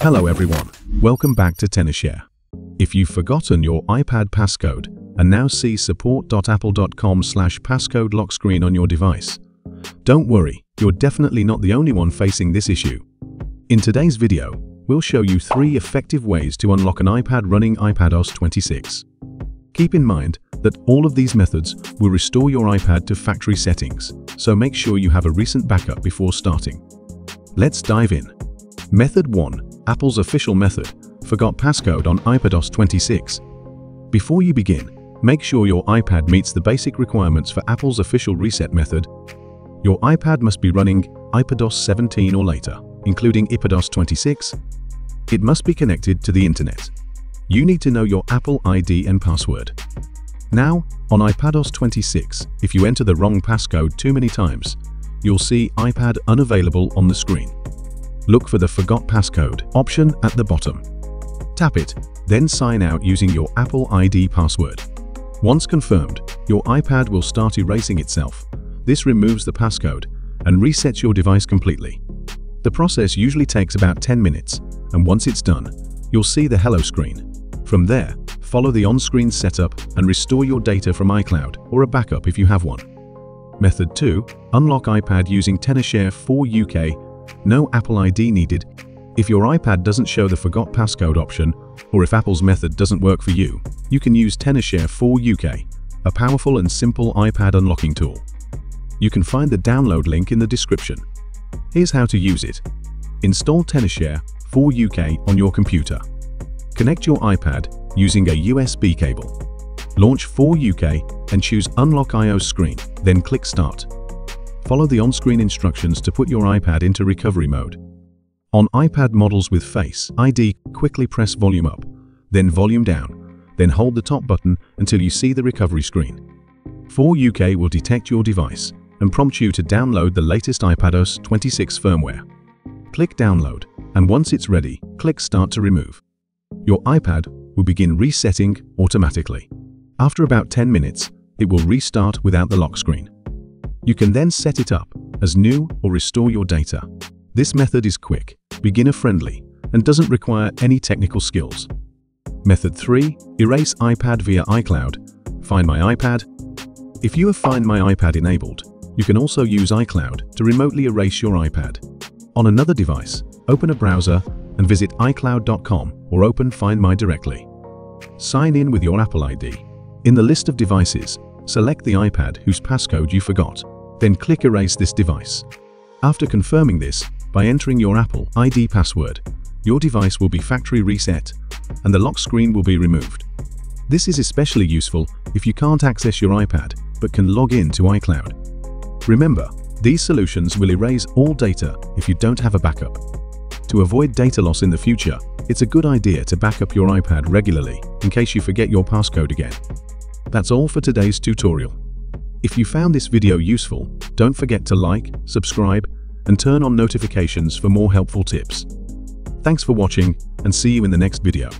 Hello everyone, welcome back to Tenorshare. If you've forgotten your iPad passcode and now see support.apple.com slash passcode lock screen on your device, don't worry, you're definitely not the only one facing this issue. In today's video, we'll show you three effective ways to unlock an iPad running iPadOS 26. Keep in mind that all of these methods will restore your iPad to factory settings, so make sure you have a recent backup before starting. Let's dive in. Method 1. Apple's official method. Forgot passcode on iPadOS 26. Before you begin, make sure your iPad meets the basic requirements for Apple's official reset method. Your iPad must be running iPadOS 17 or later, including iPadOS 26. It must be connected to the internet. You need to know your Apple ID and password. Now, on iPadOS 26, if you enter the wrong passcode too many times, you'll see iPad unavailable on the screen. Look for the Forgot Passcode option at the bottom. Tap it, then sign out using your Apple ID password. Once confirmed, your iPad will start erasing itself. This removes the passcode and resets your device completely. The process usually takes about 10 minutes, and once it's done, you'll see the Hello screen. From there, follow the on-screen setup and restore your data from iCloud or a backup if you have one. Method 2. Unlock iPad using Tenorshare 4uKey. No Apple ID needed. If your iPad doesn't show the Forgot Passcode option, or if Apple's method doesn't work for you, you can use Tenorshare 4uKey, a powerful and simple iPad unlocking tool. You can find the download link in the description. Here's how to use it. Install Tenorshare 4uKey on your computer. Connect your iPad using a USB cable. Launch 4uKey and choose Unlock iOS screen, then click Start. Follow the on-screen instructions to put your iPad into recovery mode. On iPad models with Face ID, quickly press Volume up, then Volume down, then hold the top button until you see the recovery screen. 4uKey will detect your device and prompt you to download the latest iPadOS 26 firmware. Click Download, and once it's ready, click Start to remove. Your iPad will begin resetting automatically. After about 10 minutes, it will restart without the lock screen. You can then set it up as new or restore your data. This method is quick, beginner-friendly, and doesn't require any technical skills. Method 3. Erase iPad via iCloud. Find My iPad. If you have Find My iPad enabled, you can also use iCloud to remotely erase your iPad. On another device, open a browser and visit iCloud.com or open Find My directly. Sign in with your Apple ID. In the list of devices, select the iPad whose passcode you forgot, then click Erase this device. After confirming this, by entering your Apple ID password, your device will be factory reset and the lock screen will be removed. This is especially useful if you can't access your iPad but can log in to iCloud. Remember, these solutions will erase all data if you don't have a backup. To avoid data loss in the future, it's a good idea to back up your iPad regularly in case you forget your passcode again. That's all for today's tutorial. If you found this video useful, don't forget to like, subscribe, and turn on notifications for more helpful tips. Thanks for watching and see you in the next video.